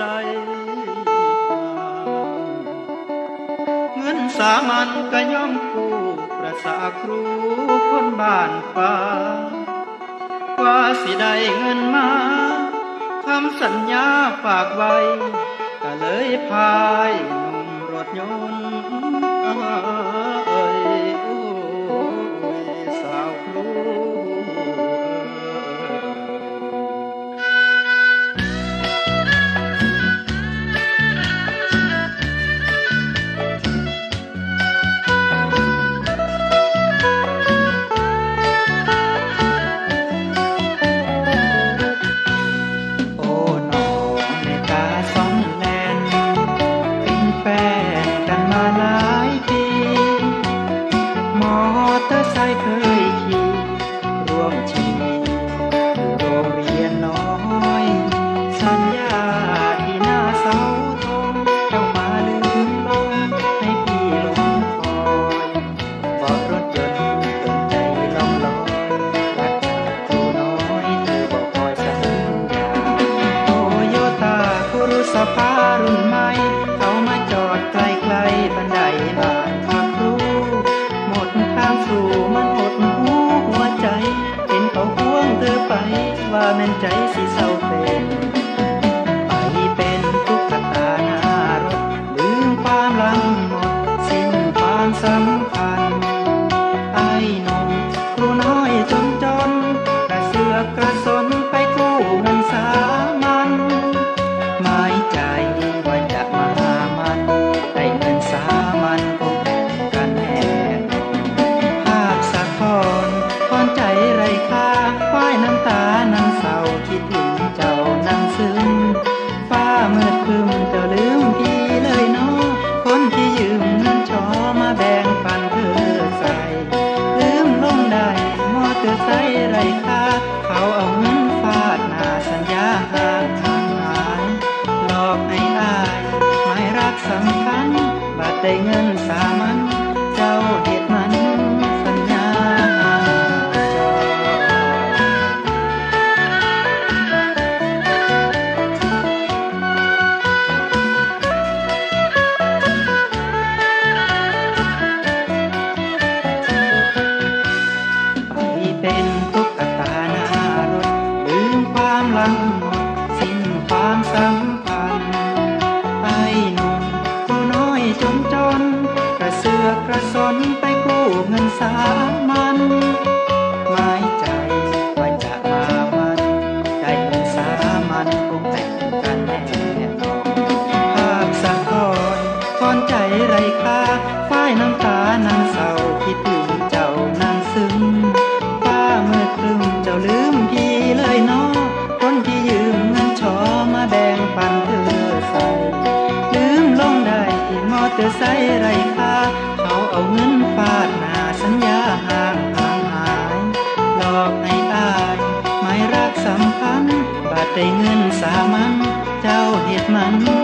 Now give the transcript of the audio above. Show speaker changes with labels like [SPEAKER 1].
[SPEAKER 1] ใสเงินสามัญก็ย่อมกู้ประสาครูคนบ้านฟ้าว่าสิได้เงินมาคำสัญญาฝากไว้ ก็เลยพายนุ่มรถยนต์ นใจสิเศร้าเป็นไปเป็นทุกขตาหน้ารถลืมความลังหมดสิ้นความสำคัญไอ้นมครูน้อยจนจนกระเสือกกระสนไปกู้เงินสามัน หมายใจว่าจะมามันได้เงินสามันคงกันแน่ภาพสะท้อนคอนใจไรค่าฝ้ายน้ำตานั้นเศร้าคิดถึงเจ้า ลึมฟ้ามืดคึมจ้าลืมพี่เลยเนาะคนที่ยืมเงินชอมาแบ่งปันเธอใส่ลืมลงได้มอเตอร์ไซค์ไรค่าเขาเอาเงินฟาดหน้าสัญญาห่างทางหายหลอกให้อายไม่รักสำคัญบาดได้เงินสามัญ มันหมายใจว่าจะมามันได้เงินสามันคงแต่งกันแน่นอนภาพสะท้อนทอนใจไรค่าฝ้ายน้ำตานั่งเศร้าคิดถึงเจ้านั่งซึมฟ้าเมืดครึมเจ้าลืมพี่เลยเนาะคนที่ยืมเงินชอมาแบ่งปันเธอใส่ลืมลงได้มอเตอร์ไซค์ไรค่า เขาเอาเงินฟาดหน้าสัญญาห่างห่างหายหลอกให้อายไม่รักสำคัญบาดได้เงินสามัญเจ้าเหตุมัน